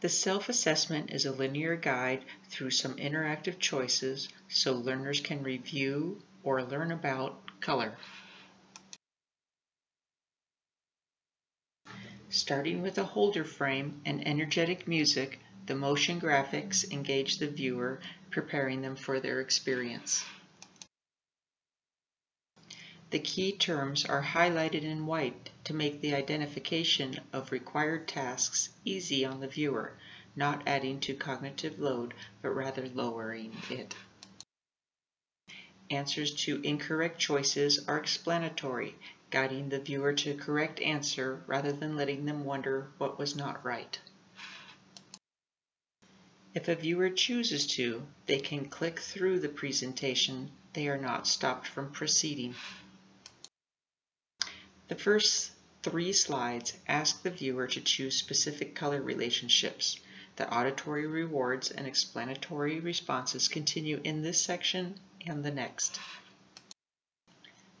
The self-assessment is a linear guide through some interactive choices so learners can review or learn about color. Starting with a holder frame and energetic music, the motion graphics engage the viewer, preparing them for their experience. The key terms are highlighted in white to make the identification of required tasks easy on the viewer, not adding to cognitive load, but rather lowering it. Answers to incorrect choices are explanatory, guiding the viewer to a correct answer rather than letting them wonder what was not right. If a viewer chooses to, they can click through the presentation. They are not stopped from proceeding. The first three slides ask the viewer to choose specific color relationships. The auditory rewards and explanatory responses continue in this section and the next.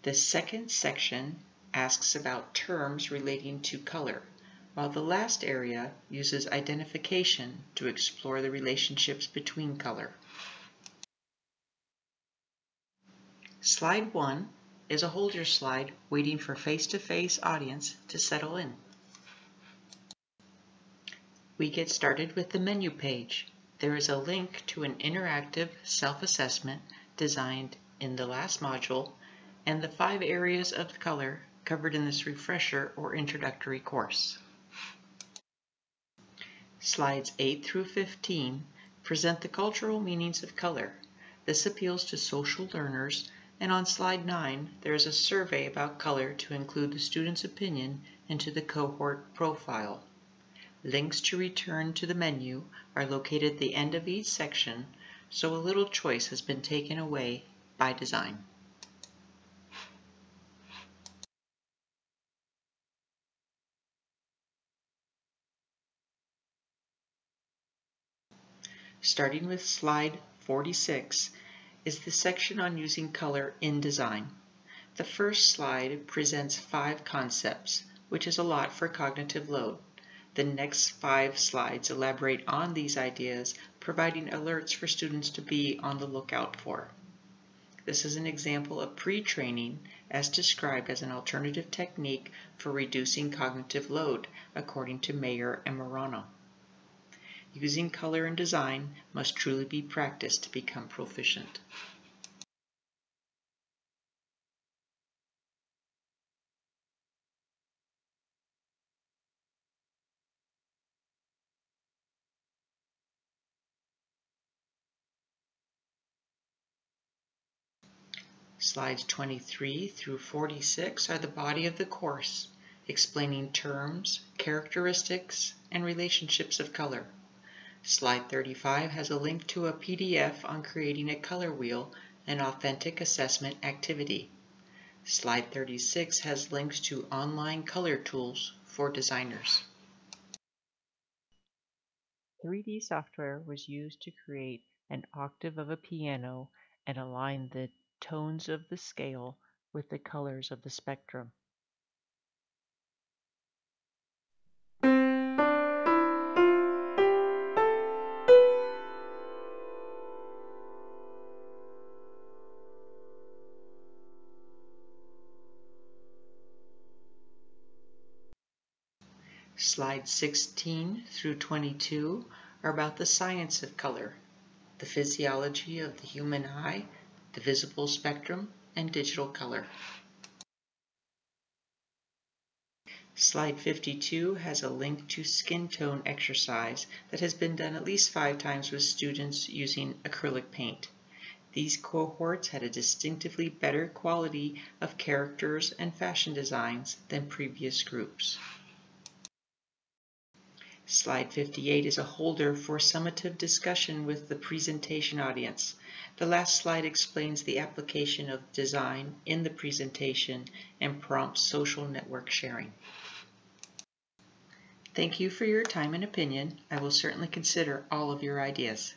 The second section asks about terms relating to color, while the last area uses identification to explore the relationships between color. Slide 1 is a hold your slide waiting for face-to-face -face audience to settle in. We get started with the menu page. There is a link to an interactive self-assessment designed in the last module and the five areas of color covered in this refresher or introductory course. Slides 8 through 15 present the cultural meanings of color. This appeals to social learners and on slide 9, there is a survey about color to include the student's opinion into the cohort profile. Links to return to the menu are located at the end of each section, so a little choice has been taken away by design. Starting with slide 46, is the section on using color in design. The first slide presents five concepts, which is a lot for cognitive load. The next five slides elaborate on these ideas, providing alerts for students to be on the lookout for. This is an example of pre-training as described as an alternative technique for reducing cognitive load, according to Mayer and Moreno. Using color and design must truly be practiced to become proficient. Slides 23 through 46 are the body of the course, explaining terms, characteristics, and relationships of color. Slide 35 has a link to a PDF on creating a color wheel and authentic assessment activity. Slide 36 has links to online color tools for designers. 3D software was used to create an octave of a piano and align the tones of the scale with the colors of the spectrum. Slides 16 through 22 are about the science of color, the physiology of the human eye, the visible spectrum, and digital color. Slide 52 has a link to skin tone exercise that has been done at least five times with students using acrylic paint. These cohorts had a distinctively better quality of characters and fashion designs than previous groups. Slide 58 is a holder for summative discussion with the presentation audience. The last slide explains the application of design in the presentation and prompts social network sharing. Thank you for your time and opinion. I will certainly consider all of your ideas.